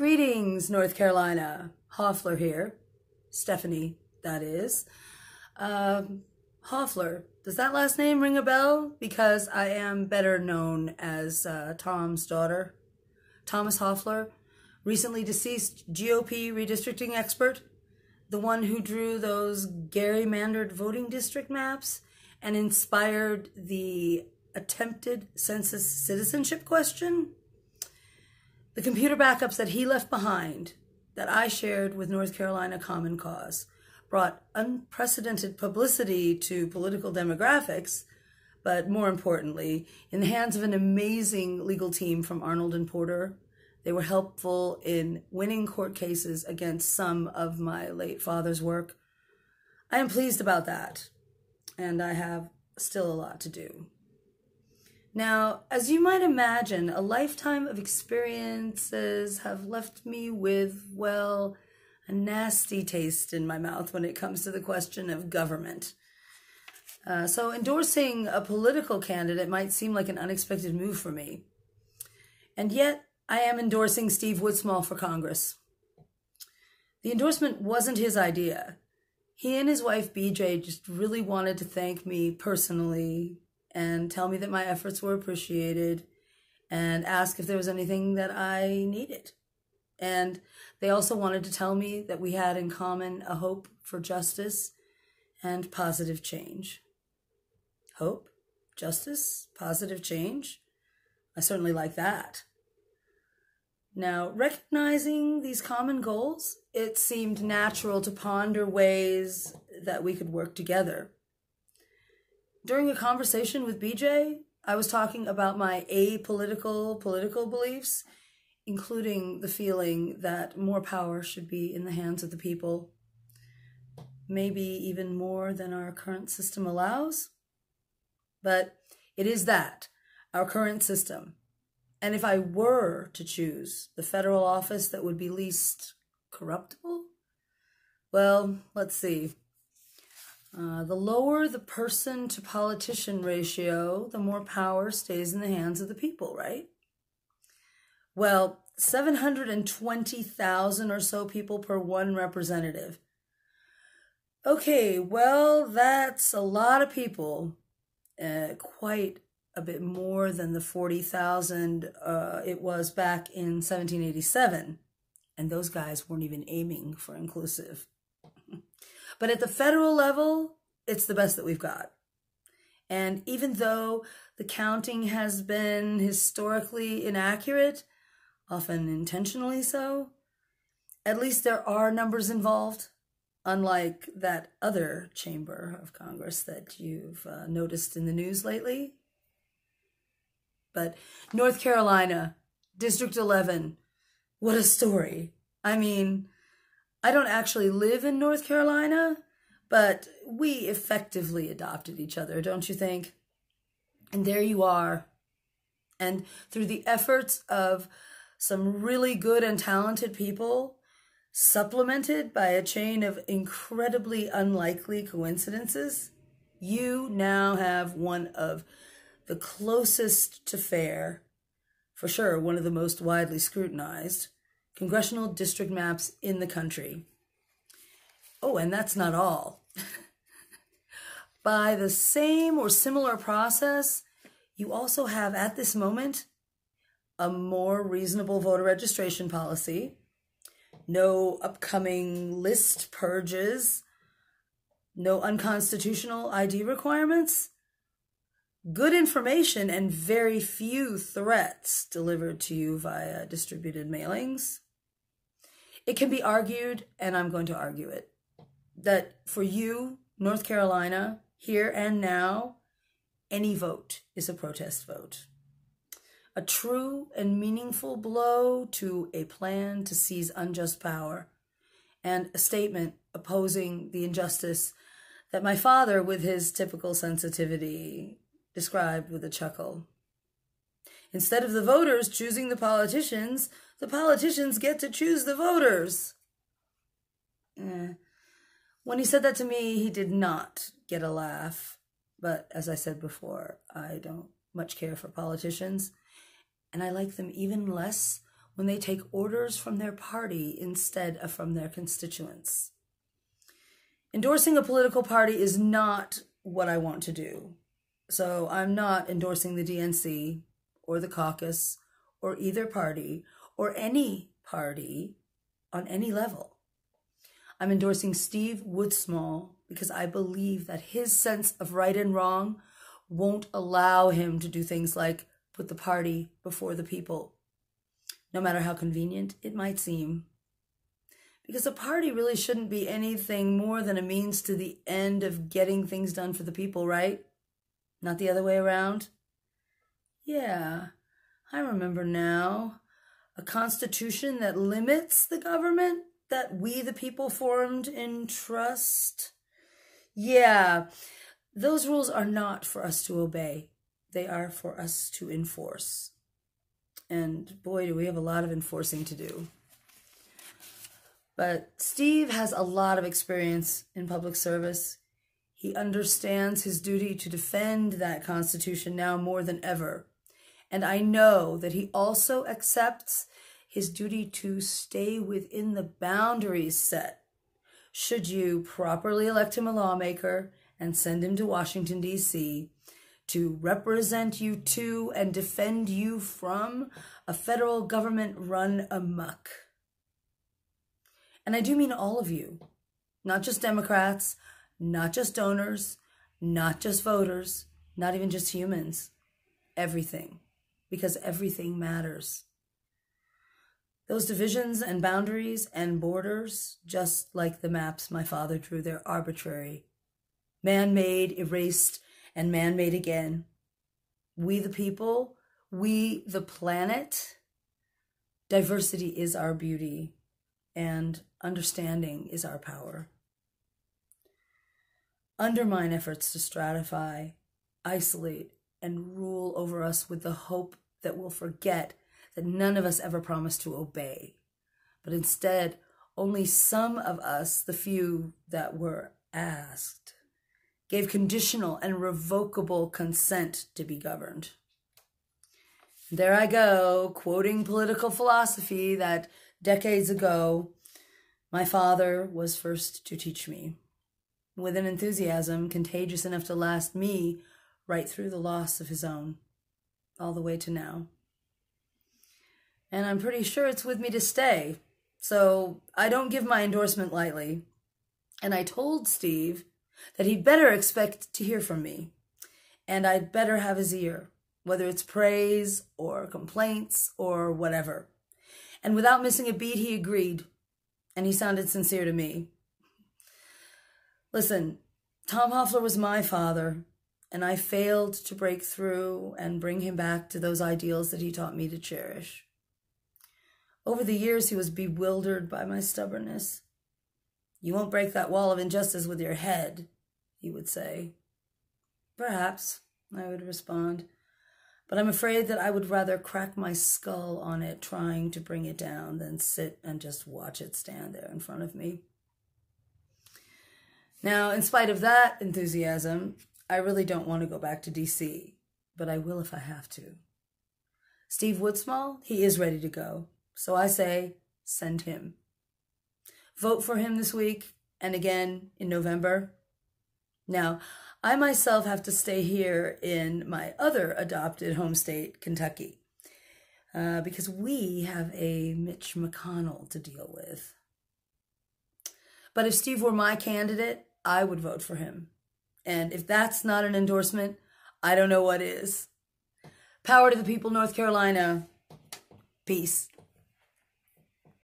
Greetings, North Carolina. Hofeller here. Stephanie, that is. Um, Hofeller, does that last name ring a bell? Because I am better known as uh, Tom's daughter. Thomas Hofeller, recently deceased GOP redistricting expert, the one who drew those gerrymandered voting district maps and inspired the attempted census citizenship question. The computer backups that he left behind, that I shared with North Carolina Common Cause, brought unprecedented publicity to political demographics, but more importantly, in the hands of an amazing legal team from Arnold and Porter, they were helpful in winning court cases against some of my late father's work. I am pleased about that, and I have still a lot to do. Now, as you might imagine, a lifetime of experiences have left me with, well, a nasty taste in my mouth when it comes to the question of government. Uh, so, endorsing a political candidate might seem like an unexpected move for me. And yet, I am endorsing Steve Woodsmall for Congress. The endorsement wasn't his idea. He and his wife BJ just really wanted to thank me personally and tell me that my efforts were appreciated and ask if there was anything that I needed. And they also wanted to tell me that we had in common a hope for justice and positive change. Hope, justice, positive change. I certainly like that. Now, recognizing these common goals, it seemed natural to ponder ways that we could work together. During a conversation with BJ, I was talking about my apolitical political beliefs, including the feeling that more power should be in the hands of the people, maybe even more than our current system allows. But it is that, our current system. And if I were to choose the federal office that would be least corruptible, well, let's see. Uh, the lower the person to politician ratio, the more power stays in the hands of the people, right? Well, 720,000 or so people per one representative. Okay, well, that's a lot of people. Uh, quite a bit more than the 40,000 uh, it was back in 1787. And those guys weren't even aiming for inclusive. But at the federal level, it's the best that we've got. And even though the counting has been historically inaccurate, often intentionally so, at least there are numbers involved, unlike that other chamber of Congress that you've uh, noticed in the news lately. But North Carolina, District 11, what a story. I mean, I don't actually live in North Carolina, but we effectively adopted each other, don't you think? And there you are. And through the efforts of some really good and talented people, supplemented by a chain of incredibly unlikely coincidences, you now have one of the closest to fair, for sure, one of the most widely scrutinized, congressional district maps in the country. Oh, and that's not all. By the same or similar process, you also have at this moment a more reasonable voter registration policy, no upcoming list purges, no unconstitutional ID requirements, good information, and very few threats delivered to you via distributed mailings. It can be argued, and I'm going to argue it, that for you, North Carolina, here and now, any vote is a protest vote. A true and meaningful blow to a plan to seize unjust power, and a statement opposing the injustice that my father, with his typical sensitivity, described with a chuckle. Instead of the voters choosing the politicians, the politicians get to choose the voters. Eh. When he said that to me, he did not get a laugh. But as I said before, I don't much care for politicians. And I like them even less when they take orders from their party instead of from their constituents. Endorsing a political party is not what I want to do. So I'm not endorsing the DNC or the caucus or either party or any party on any level. I'm endorsing Steve Woodsmall because I believe that his sense of right and wrong won't allow him to do things like put the party before the people, no matter how convenient it might seem. Because a party really shouldn't be anything more than a means to the end of getting things done for the people, right? Not the other way around? Yeah, I remember now. A constitution that limits the government that we the people formed in trust? Yeah, those rules are not for us to obey. They are for us to enforce. And boy, do we have a lot of enforcing to do. But Steve has a lot of experience in public service. He understands his duty to defend that Constitution now more than ever. And I know that he also accepts his duty to stay within the boundaries set. Should you properly elect him a lawmaker and send him to Washington, D.C., to represent you to and defend you from a federal government run amuck. And I do mean all of you, not just Democrats, not just donors, not just voters, not even just humans, everything, because everything matters. Those divisions and boundaries and borders, just like the maps my father drew, they're arbitrary, man made, erased, and man made again. We, the people, we, the planet, diversity is our beauty, and understanding is our power undermine efforts to stratify, isolate, and rule over us with the hope that we'll forget that none of us ever promised to obey, but instead, only some of us, the few that were asked, gave conditional and revocable consent to be governed. There I go, quoting political philosophy that decades ago my father was first to teach me. With an enthusiasm contagious enough to last me right through the loss of his own, all the way to now. And I'm pretty sure it's with me to stay, so I don't give my endorsement lightly. And I told Steve that he'd better expect to hear from me, and I'd better have his ear, whether it's praise or complaints or whatever. And without missing a beat, he agreed, and he sounded sincere to me. Listen, Tom Hofeller was my father, and I failed to break through and bring him back to those ideals that he taught me to cherish. Over the years, he was bewildered by my stubbornness. You won't break that wall of injustice with your head, he would say. Perhaps, I would respond, but I'm afraid that I would rather crack my skull on it trying to bring it down than sit and just watch it stand there in front of me. Now, in spite of that enthusiasm, I really don't want to go back to DC, but I will if I have to. Steve Woodsmall, he is ready to go. So I say, send him. Vote for him this week and again in November. Now, I myself have to stay here in my other adopted home state, Kentucky, uh, because we have a Mitch McConnell to deal with. But if Steve were my candidate, I would vote for him. And if that's not an endorsement, I don't know what is. Power to the people, North Carolina. Peace.